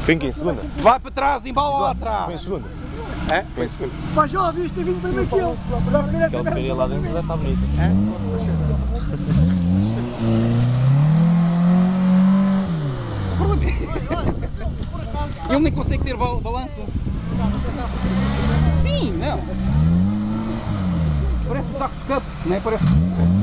Fica é em segunda. Vai para trás, embala lá Foi em segunda. É? Foi em segunda. Pá, já ouviste, tem vindo primeiro que eu. Aquela porcaria lá dentro já está bonita. É? Ele nem consegue ter balanço. Sim, não. Parece um saco de escape, não é? Parece.